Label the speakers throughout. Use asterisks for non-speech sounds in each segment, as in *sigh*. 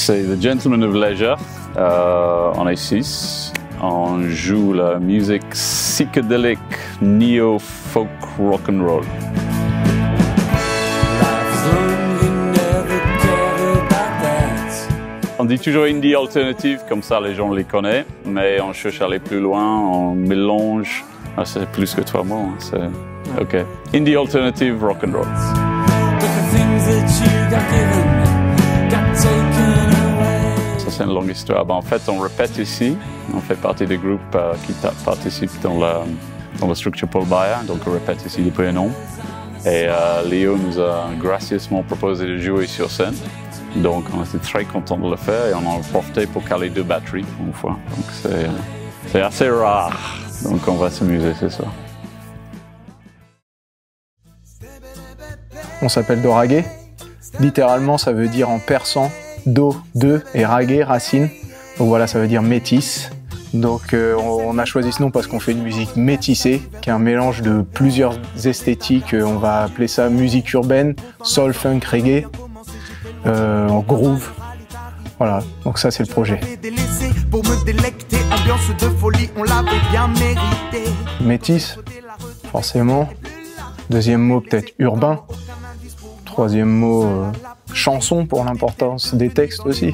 Speaker 1: c'est The Gentleman of Leisure. Euh, on est six. On joue la musique psychédélique, neo-folk rock and roll. On dit toujours indie alternative, comme ça les gens les connaissent, mais on cherche à aller plus loin, on mélange. Ah, c'est plus que trois mots, hein, c'est ok. Indie alternative rock and roll. Ça c'est une longue histoire. Ben, en fait, on répète ici. On fait partie des groupes euh, qui participent dans la, dans la structure Paul Bayer, donc on répète ici depuis un an. Et euh, Léo nous a gracieusement proposé de jouer sur scène. Donc on était très content de le faire et on en a pour caler deux batteries une fois. Donc c'est assez rare. Donc on va s'amuser ce soir.
Speaker 2: On s'appelle Doragé. Littéralement, ça veut dire en persan do, de et ragé, racine. Donc voilà, ça veut dire métis. Donc euh, on a choisi ce nom parce qu'on fait une musique métissée, qui est un mélange de plusieurs esthétiques. On va appeler ça musique urbaine, soul, funk, reggae, euh, groove. Voilà, donc ça c'est le projet. Métis, forcément. Deuxième mot peut-être urbain. Troisième mot, euh, chanson pour l'importance des textes aussi.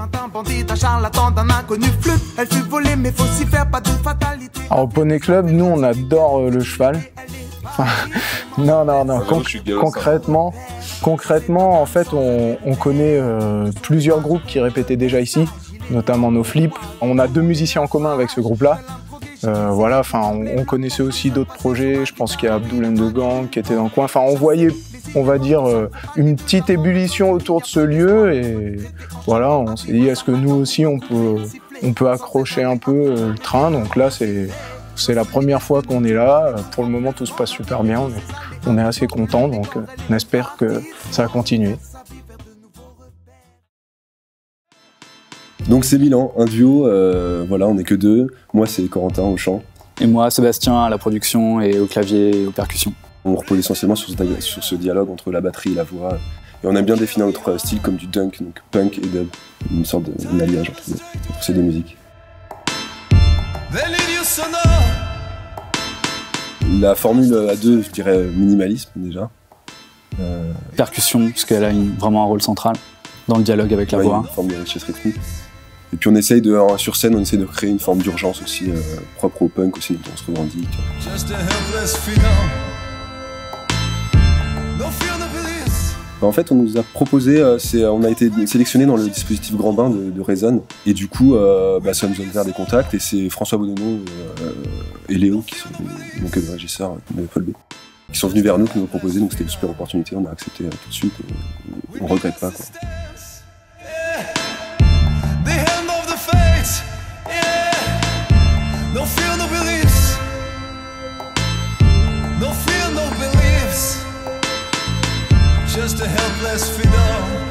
Speaker 2: Alors au Poney Club, nous on adore euh, le cheval. *laughs* non, non, non. concrètement, concrètement, en fait, on, connaît euh, plusieurs groupes qui répétaient déjà ici, notamment nos flips. On a deux musiciens en commun avec ce groupe-là. Euh, voilà, enfin, on, connaissait aussi d'autres projets. Je pense qu'il y a Abdoul Gang qui était dans le coin. Enfin, on voyait, on va dire, euh, une petite ébullition autour de ce lieu. Et voilà, on s'est dit, est-ce que nous aussi, on peut, on peut accrocher un peu le train? Donc là, c'est c'est la première fois qu'on est là. Pour le moment, tout se passe super bien. On est assez content, donc euh, on espère que ça va continuer.
Speaker 3: Donc c'est Milan, un duo. Euh, voilà, on n'est que deux. Moi, c'est Corentin au chant.
Speaker 4: Et moi, Sébastien à la production et au clavier et aux percussions.
Speaker 3: On repose essentiellement sur ce, dialogue entre la batterie et la voix. Et on aime bien définir notre style comme du dunk, donc punk et dub. Une sorte d'alliage entre ces deux musiques. La formule à deux, je dirais minimalisme déjà.
Speaker 4: Euh... Percussion, parce qu'elle a vraiment un rôle central dans le dialogue avec la voix.
Speaker 3: Une forme de richesse rythmique. Et puis on essaye de, sur scène, on essaie de créer une forme d'urgence aussi, euh, propre au punk aussi, dont on se revendique. Bah, en fait, on nous a proposé, euh, on a été sélectionné dans le dispositif Grand Bain de, de et du coup, euh, bah, ça nous a ouvert des contacts, et c'est François euh, et Léo, qui sont donc les régisseurs de Paul qui sont venus vers nous, qui nous ont proposé, donc c'était une super opportunité, on a accepté tout de suite, et on regrette pas. Quoi. Just a helpless fiddle